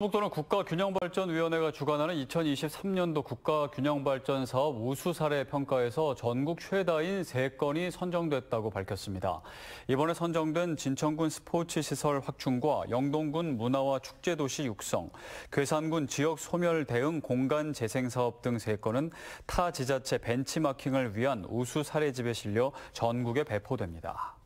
충북도는 국가균형발전위원회가 주관하는 2023년도 국가균형발전 사업 우수 사례 평가에서 전국 최다인 3건이 선정됐다고 밝혔습니다. 이번에 선정된 진천군 스포츠 시설 확충과 영동군 문화와 축제 도시 육성, 괴산군 지역 소멸 대응 공간 재생 사업 등 3건은 타 지자체 벤치마킹을 위한 우수 사례집에 실려 전국에 배포됩니다.